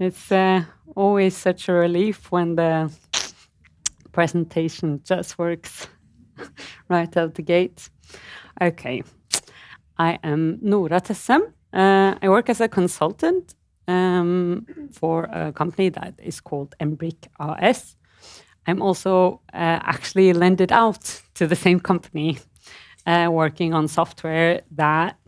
It's uh, always such a relief when the presentation just works right out the gate. Okay, I am Nora Tessem. Uh, I work as a consultant um, for a company that is called Embriq AS. I'm also uh, actually lended out to the same company, uh, working on software that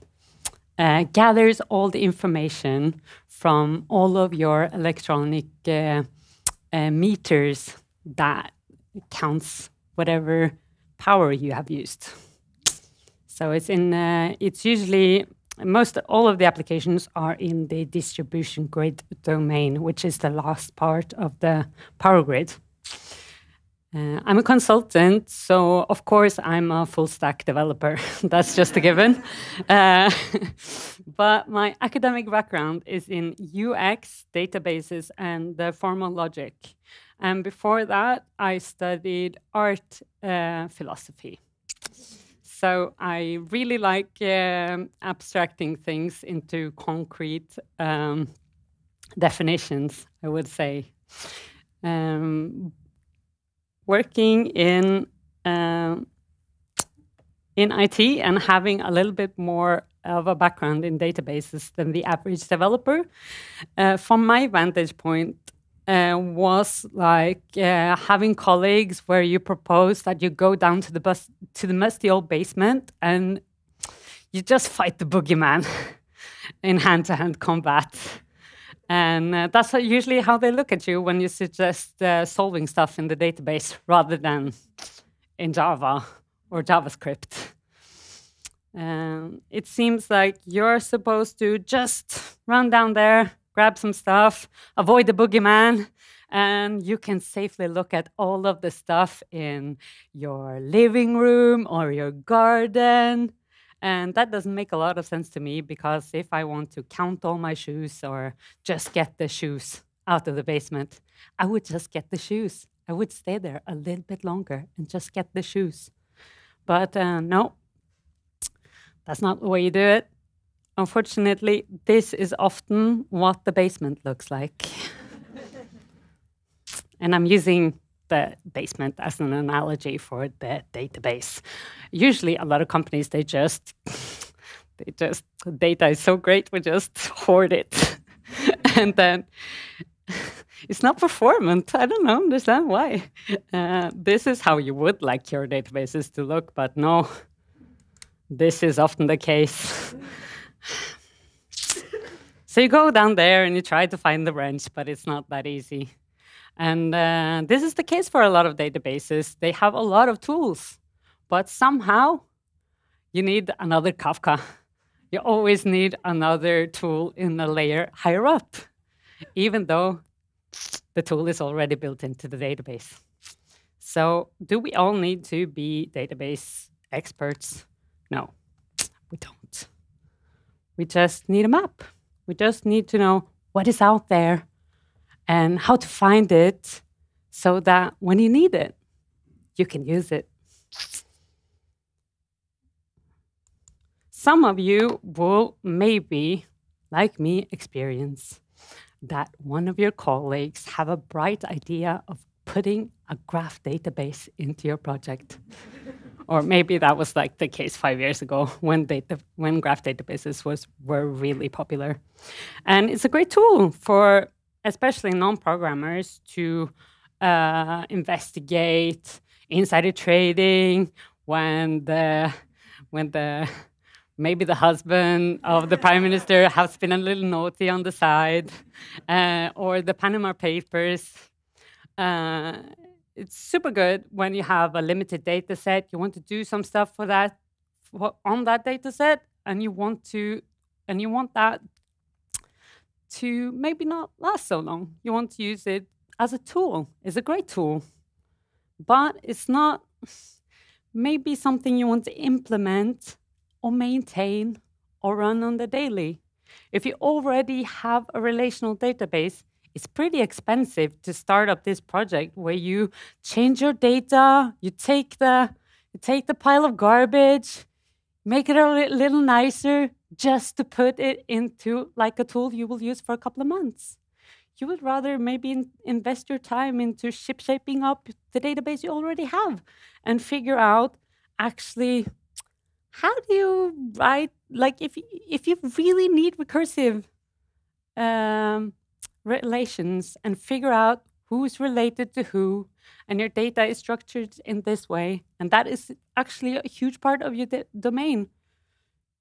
uh, gathers all the information from all of your electronic uh, uh, meters that counts whatever power you have used. So it's in uh, it's usually most all of the applications are in the distribution grid domain, which is the last part of the power grid. Uh, I'm a consultant, so of course I'm a full stack developer. That's just a given. Uh, but my academic background is in UX, databases, and the formal logic. And before that, I studied art uh, philosophy. So I really like um, abstracting things into concrete um, definitions, I would say. Um, working in um, in IT and having a little bit more of a background in databases than the average developer, uh, from my vantage point, uh, was like uh, having colleagues where you propose that you go down to the bus to the musty old basement and you just fight the boogeyman in hand-to-hand combat. And uh, that's usually how they look at you when you suggest uh, solving stuff in the database rather than in Java or JavaScript. Um, it seems like you're supposed to just run down there, grab some stuff, avoid the boogeyman, and you can safely look at all of the stuff in your living room or your garden. And that doesn't make a lot of sense to me because if I want to count all my shoes or just get the shoes out of the basement, I would just get the shoes. I would stay there a little bit longer and just get the shoes. But uh, no, that's not the way you do it. Unfortunately, this is often what the basement looks like. and I'm using the basement as an analogy for the database. Usually, a lot of companies they just they just data is so great we just hoard it, and then it's not performant. I don't know, understand why. Uh, this is how you would like your databases to look, but no, this is often the case. so you go down there and you try to find the wrench, but it's not that easy. And uh, this is the case for a lot of databases. They have a lot of tools, but somehow you need another Kafka. You always need another tool in a layer higher up, even though the tool is already built into the database. So, do we all need to be database experts? No, we don't. We just need a map. We just need to know what is out there and how to find it so that when you need it, you can use it. Some of you will maybe, like me, experience that one of your colleagues have a bright idea of putting a graph database into your project. or maybe that was like the case five years ago when data when graph databases was were really popular. And it's a great tool for especially non-programmers to uh, investigate insider trading when the when the maybe the husband of the prime minister has been a little naughty on the side, uh, or the Panama Papers. Uh, it's super good when you have a limited data set. You want to do some stuff for that for, on that data set, and you want to and you want that to maybe not last so long. You want to use it as a tool. It's a great tool, but it's not maybe something you want to implement or maintain or run on the daily. If you already have a relational database, it's pretty expensive to start up this project where you change your data, you take the you take the pile of garbage, make it a little nicer just to put it into like a tool you will use for a couple of months. you would rather maybe in invest your time into ship shaping up the database you already have and figure out actually how do you write like if if you really need recursive um, relations and figure out who's related to who and your data is structured in this way and that is actually a huge part of your domain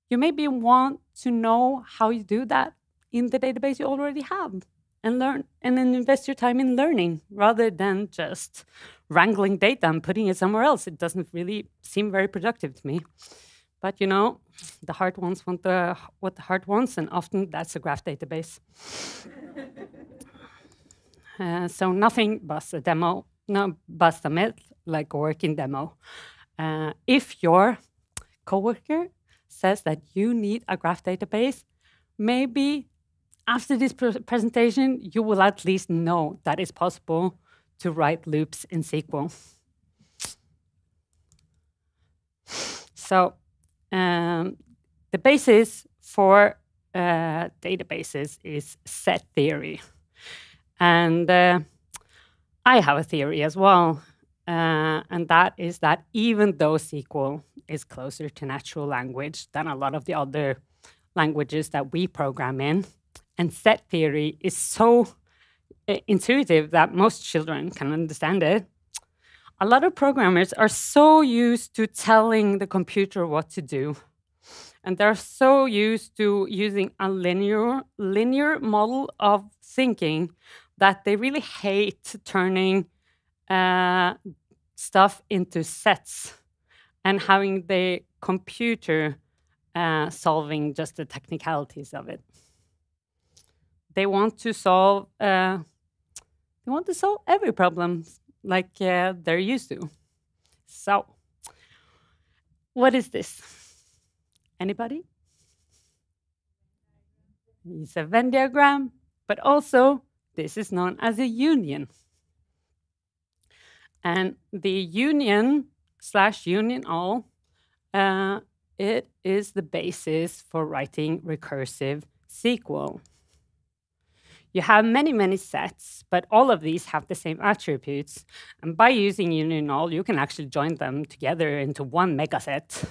you maybe want to know how you do that in the database you already have and learn and then invest your time in learning rather than just wrangling data and putting it somewhere else. It doesn't really seem very productive to me. But you know, the heart wants want the, what the heart wants, and often that's a graph database. uh, so nothing but a demo, no, but a myth like a working demo. Uh, if your coworker says that you need a graph database, maybe after this pr presentation, you will at least know that it's possible to write loops in SQL. So um, the basis for uh, databases is set theory. And uh, I have a theory as well, uh, and that is that even though SQL is closer to natural language than a lot of the other languages that we program in, and set theory is so uh, intuitive that most children can understand it. A lot of programmers are so used to telling the computer what to do. And they're so used to using a linear, linear model of thinking that they really hate turning uh, stuff into sets and having the computer uh, solving just the technicalities of it they want to solve uh, they want to solve every problem like uh, they're used to. So, what is this? Anybody? It's a Venn diagram, but also this is known as a union. And the union slash union all, uh, it is the basis for writing recursive SQL. You have many, many sets, but all of these have the same attributes. And by using union all, you can actually join them together into one megaset.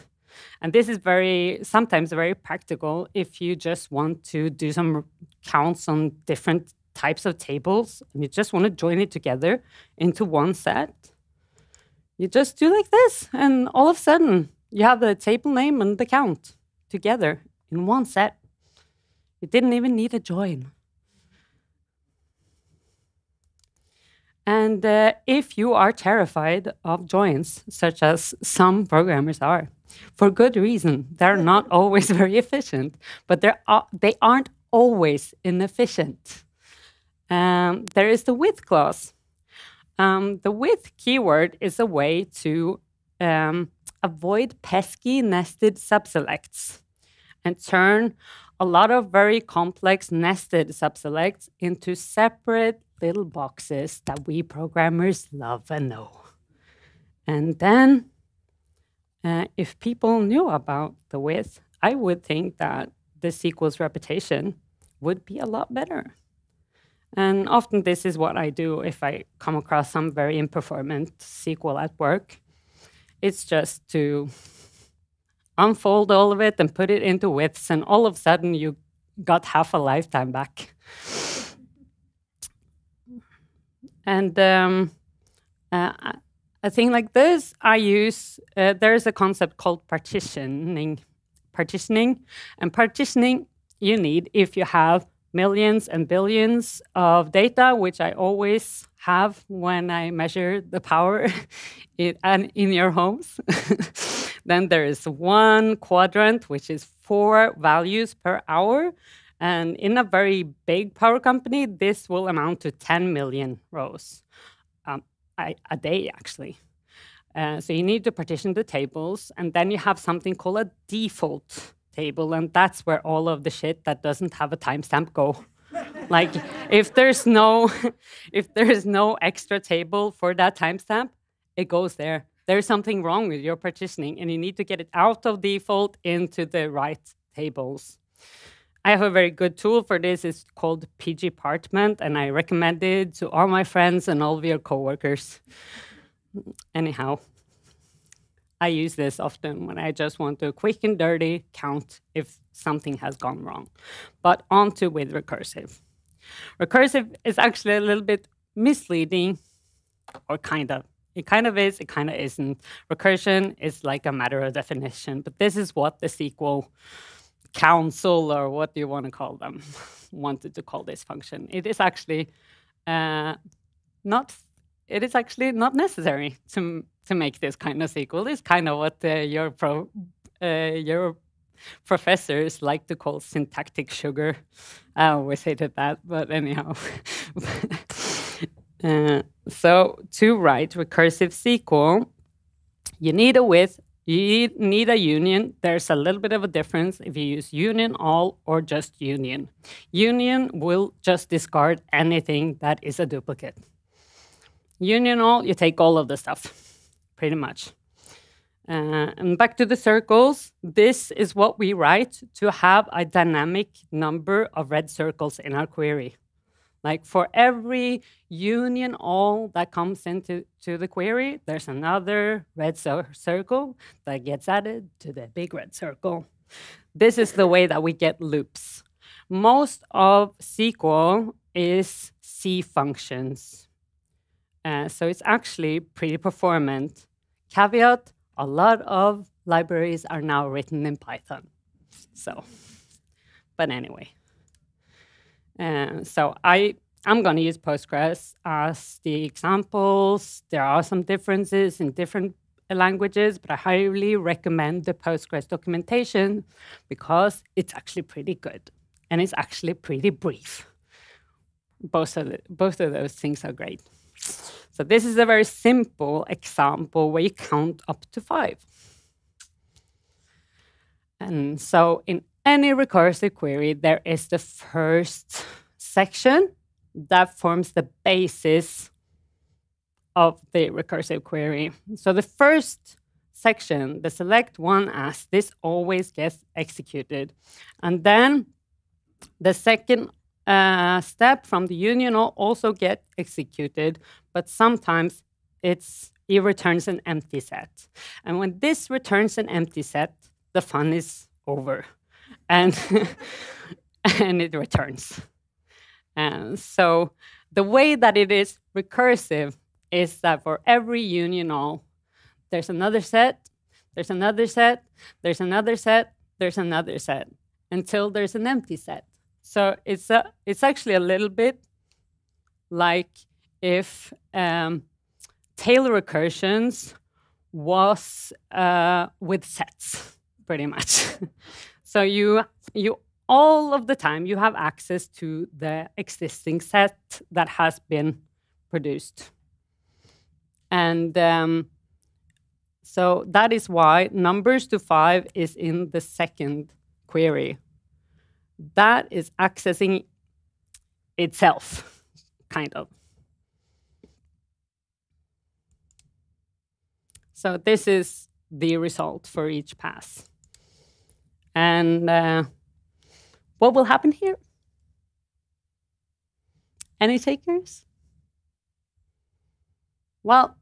And this is very, sometimes very practical if you just want to do some counts on different types of tables and you just want to join it together into one set. You just do like this, and all of a sudden, you have the table name and the count together in one set. You didn't even need a join. And uh, if you are terrified of joins, such as some programmers are, for good reason, they're not always very efficient, but they're, uh, they aren't always inefficient. Um, there is the with clause. Um, the with keyword is a way to um, avoid pesky nested subselects and turn a lot of very complex nested subselects into separate little boxes that we programmers love and know. And then, uh, if people knew about the with, I would think that the SQL's reputation would be a lot better. And often this is what I do if I come across some very imperformant SQL at work. It's just to unfold all of it and put it into widths, and all of a sudden you got half a lifetime back. And um, uh, a thing like this, I use, uh, there's a concept called partitioning. Partitioning. And partitioning you need if you have millions and billions of data, which I always have when I measure the power in, in your homes. then there is one quadrant, which is four values per hour. And in a very big power company, this will amount to 10 million rows um, a, a, day, actually. Uh, so you need to partition the tables, and then you have something called a default table, and that's where all of the shit that doesn't have a timestamp go. like if there's no if there's no extra table for that timestamp, it goes there. There's something wrong with your partitioning, and you need to get it out of default into the right tables. I have a very good tool for this. It's called pg_partman, and I recommend it to all my friends and all of your coworkers. Anyhow, I use this often when I just want to quick and dirty count if something has gone wrong. But on to with recursive. Recursive is actually a little bit misleading, or kind of. It kind of is, it kind of isn't. Recursion is like a matter of definition, but this is what the SQL council, or what do you want to call them, wanted to call this function. It is actually uh, not. It is actually not necessary to to make this kind of sequel. It's kind of what uh, your pro, uh, your professors like to call syntactic sugar. I always hated that, but anyhow. uh, so to write recursive SQL, you need a with, you need a union. There's a little bit of a difference if you use union all or just union. Union will just discard anything that is a duplicate. Union all, you take all of the stuff, pretty much. Uh, and back to the circles, this is what we write to have a dynamic number of red circles in our query. Like for every union all that comes into to the query, there's another red circle that gets added to the big red circle. This is the way that we get loops. Most of SQL is C functions. Uh, so it's actually pretty performant. Caveat, a lot of libraries are now written in Python. So, but anyway. Uh, so I, I'm going to use Postgres as the examples. There are some differences in different languages, but I highly recommend the Postgres documentation because it's actually pretty good and it's actually pretty brief. Both of, the, both of those things are great. So this is a very simple example where you count up to five. And so in any recursive query, there is the first section that forms the basis of the recursive query. So the first section, the select one as, this always gets executed. And then the second step from the union also get executed, but sometimes it's it returns an empty set. And when this returns an empty set, the fun is over, and and it returns. And so the way that it is recursive is that for every union all, there's another set, there's another set, there's another set, there's another set, until there's an empty set. So it's a, it's actually a little bit like if um, tail recursions was uh, with sets, pretty much. so you you all of the time you have access to the existing set that has been produced, and um, so that is why numbers to five is in the second query that is accessing itself, kind of. So this is the result for each pass. And uh, what will happen here? Any takers? Well,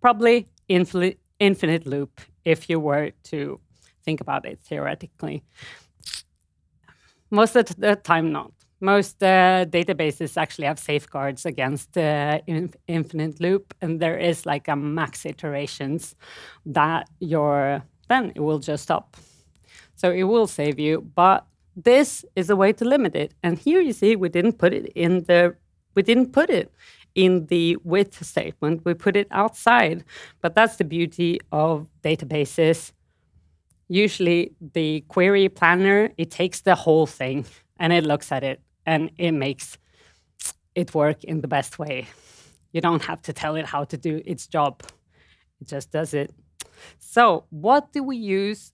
probably infinite, infinite loop if you were to think about it theoretically. Most of the time, not. Most uh, databases actually have safeguards against uh, in infinite loop, and there is like a max iterations that your then it will just stop. So it will save you, but this is a way to limit it. And here you see we didn't put it in the we didn't put it in the with statement. We put it outside. But that's the beauty of databases usually the query planner, it takes the whole thing and it looks at it and it makes it work in the best way. You don't have to tell it how to do its job. It just does it. So what do we use?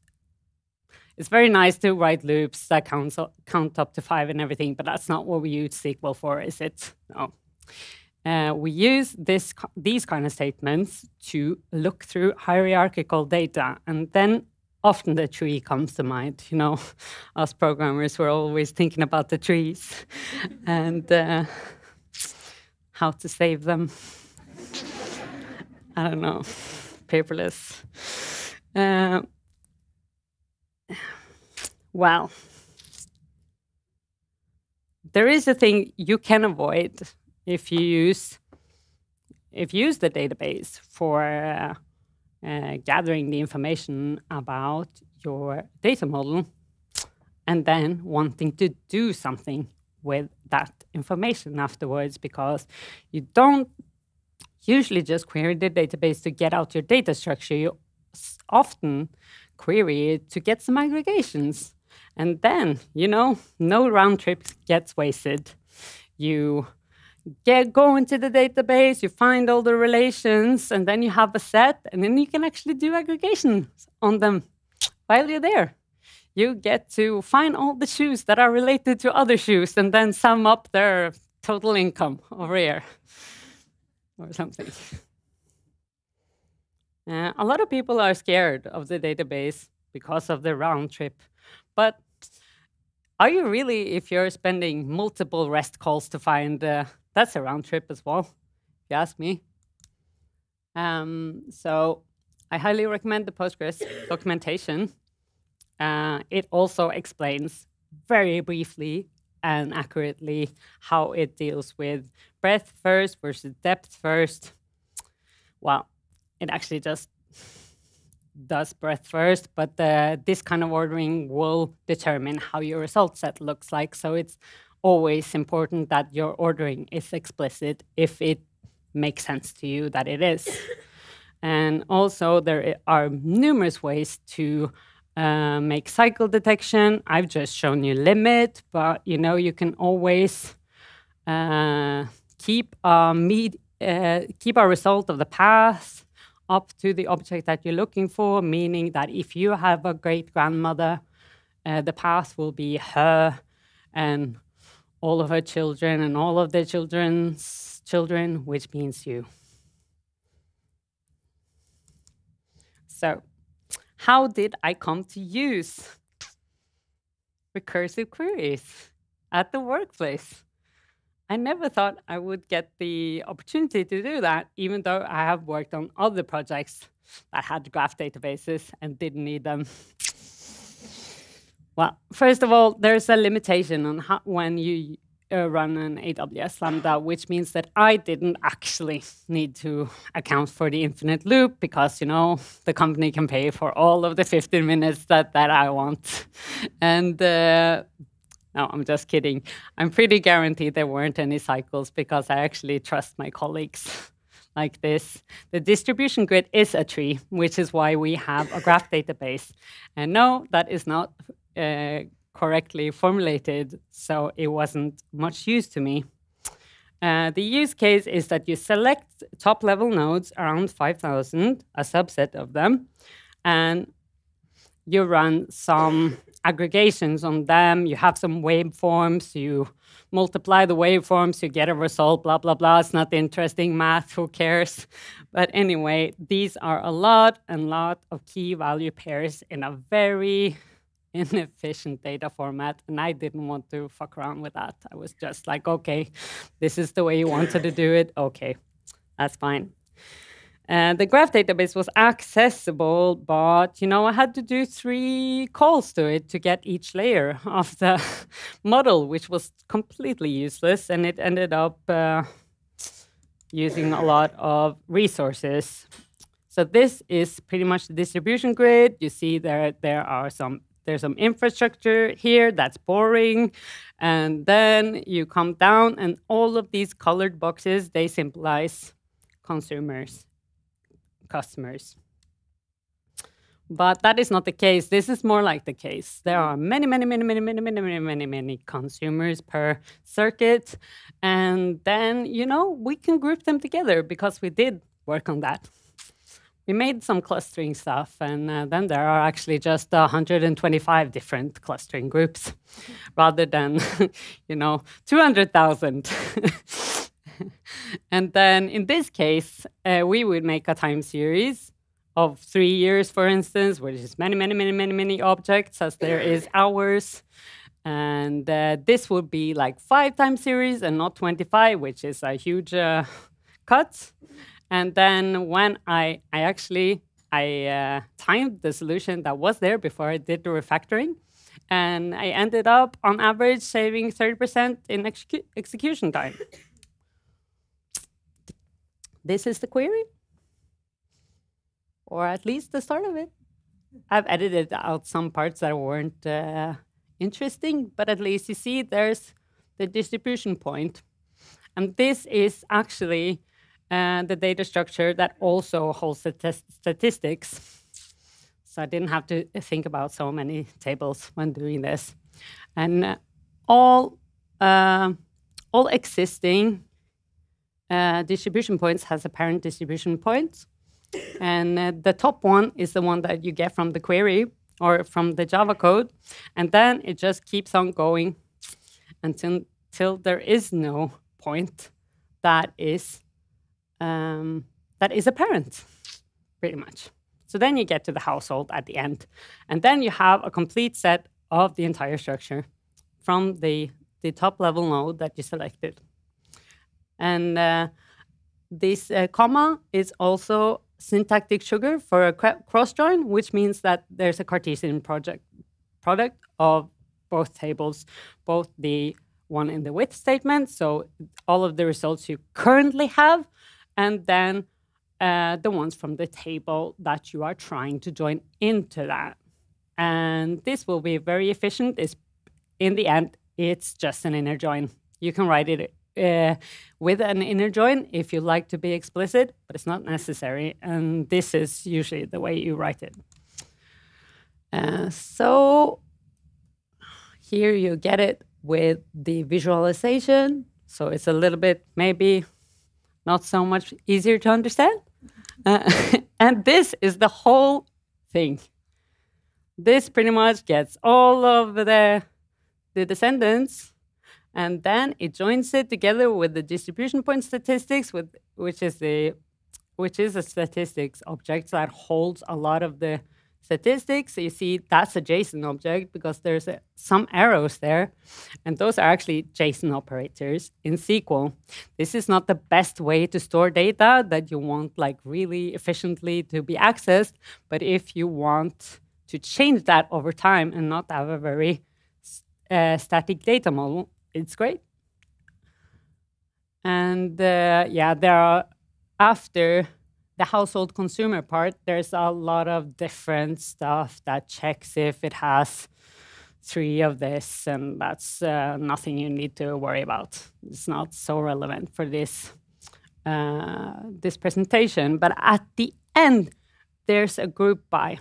It's very nice to write loops that count, count up to five and everything, but that's not what we use SQL for, is it? No. Uh, we use this, these kind of statements to look through hierarchical data and then often the tree comes to mind. You know, us programmers were always thinking about the trees and uh, how to save them. I don't know, paperless. Uh, well, there is a thing you can avoid if you use if you use the database for uh, uh, gathering the information about your data model and then wanting to do something with that information afterwards because you don't usually just query the database to get out your data structure. You often query it to get some aggregations. And then, you know, no round trip gets wasted. You get go into the database, you find all the relations, and then you have a set, and then you can actually do aggregations on them while you're there. You get to find all the shoes that are related to other shoes and then sum up their total income over here or something. Uh, a lot of people are scared of the database because of the round trip. But are you really, if you're spending multiple REST calls to find, uh, that's a round trip as well, if you ask me. Um, so I highly recommend the Postgres documentation. Uh, it also explains very briefly and accurately how it deals with breadth first versus depth first. Well, it actually just does breadth first, but the, this kind of ordering will determine how your result set looks like. So it's always important that your ordering is explicit if it makes sense to you that it is. and also, there are numerous ways to uh, make cycle detection. I've just shown you limit, but you know you can always uh, keep a med- uh, keep a result of the path up to the object that you're looking for, meaning that if you have a great grandmother, uh, the path will be her and all of her children and all of their children's children, which means you. So, how did I come to use recursive queries at the workplace? I never thought I would get the opportunity to do that, even though I have worked on other projects that had graph databases and didn't need them. Well, first of all, there's a limitation on how, when you uh, run an AWS Lambda, which means that I didn't actually need to account for the infinite loop because, you know, the company can pay for all of the 15 minutes that, that I want. And uh, no, I'm just kidding. I'm pretty guaranteed there weren't any cycles because I actually trust my colleagues like this. The distribution grid is a tree, which is why we have a graph database. And no, that is not uh, correctly formulated, so it wasn't much use to me. Uh, the use case is that you select top level nodes around 5,000, a subset of them, and you run some aggregations on them. You have some waveforms. You multiply the waveforms, you get a result, blah, blah, blah. It's not interesting math, who cares? But anyway, these are a lot and lot of key value pairs in a very inefficient data format. And I didn't want to fuck around with that. I was just like, okay, this is the way you wanted to do it. Okay, that's fine. And the graph database was accessible, but you know I had to do three calls to it to get each layer of the model, which was completely useless, and it ended up uh, using a lot of resources. So this is pretty much the distribution grid. You see there there are some there's some infrastructure here that's boring, and then you come down, and all of these colored boxes they symbolize consumers customers. But that is not the case. This is more like the case. There are many, many, many, many, many, many, many, many, many consumers per circuit. And then, you know, we can group them together because we did work on that. We made some clustering stuff, and uh, then there are actually just 125 different clustering groups rather than, you know, 200,000. and then in this case, uh, we would make a time series of three years, for instance, which is many, many, many, many, many objects as there is hours. And uh, this would be like five time series and not 25, which is a huge uh, cut. And then when I, I actually I uh, timed the solution that was there before I did the refactoring, and I ended up on average saving 30% in execu execution time. This is the query, or at least the start of it. I've edited out some parts that weren't uh, interesting, but at least you see there's the distribution point. And this is actually the data structure that also holds the statistics. So I didn't have to think about so many tables when doing this. And all, uh, all existing uh, distribution points has a parent distribution point. And uh, the top one is the one that you get from the query or from the Java code. And then it just keeps on going until, until there is no point that is um, that is apparent, pretty much. So then you get to the household at the end. And then you have a complete set of the entire structure from the, the top level node that you selected. And uh, this uh, comma is also syntactic sugar for a cross join, which means that there's a Cartesian project product of both tables, both the one in the with statement, so all of the results you currently have, and then uh, the ones from the table that you are trying to join into that. And this will be very efficient. It's, in the end, it's just an inner join. You can write it uh, with an inner join if you like to be explicit, but it's not necessary. And this is usually the way you write it. Uh, so here you get it with the visualization. So it's a little bit maybe not so much easier to understand. Uh, and this is the whole thing. This pretty much gets all of the, the descendants, and then it joins it together with the distribution point statistics, with, which is the which is a statistics object that holds a lot of the statistics, you see that's a JSON object because there's a, some arrows there, and those are actually JSON operators in SQL. This is not the best way to store data that you want like really efficiently to be accessed, but if you want to change that over time and not have a very uh, static data model, it's great. And uh, yeah, there are after the household consumer part, there's a lot of different stuff that checks if it has three of this, and that's uh, nothing you need to worry about. It's not so relevant for this uh, this presentation. But at the end, there's a group by,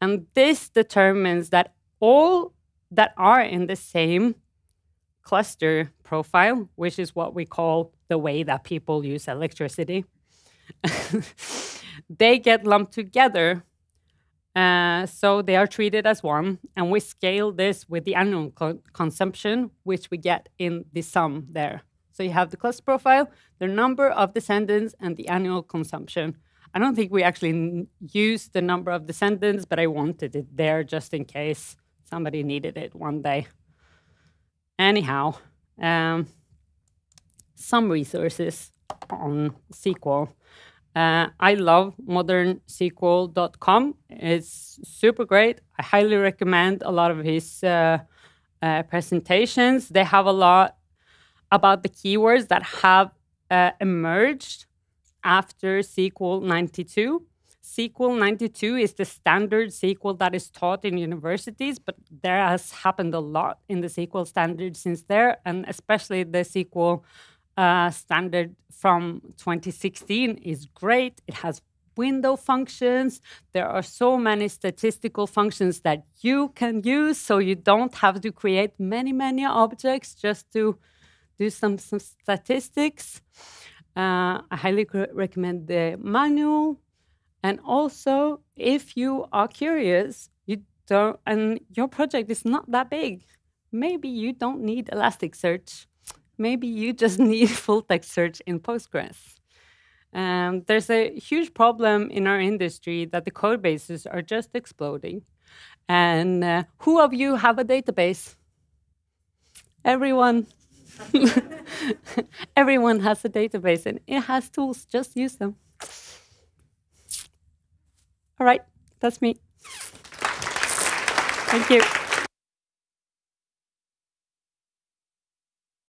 and this determines that all that are in the same cluster profile, which is what we call the way that people use electricity they get lumped together. Uh, so they are treated as one, and we scale this with the annual co consumption, which we get in the sum there. So you have the cluster profile, the number of descendants, and the annual consumption. I don't think we actually use the number of descendants, but I wanted it there just in case somebody needed it one day. Anyhow, um, some resources on SQL. Uh, I love modernsql.com. It's super great. I highly recommend a lot of his uh, uh, presentations. They have a lot about the keywords that have uh, emerged after SQL 92. SQL 92 is the standard SQL that is taught in universities, but there has happened a lot in the SQL standard since there, and especially the SQL uh, standard from 2016 is great. It has window functions. There are so many statistical functions that you can use, so you don't have to create many, many objects just to do some, some statistics. Uh, I highly recommend the manual. And also, if you are curious, you don't, and your project is not that big, maybe you don't need Elasticsearch maybe you just need full text search in Postgres. Um, there's a huge problem in our industry that the code bases are just exploding. And uh, who of you have a database? Everyone. Everyone has a database and it has tools, just use them. All right, that's me. Thank you.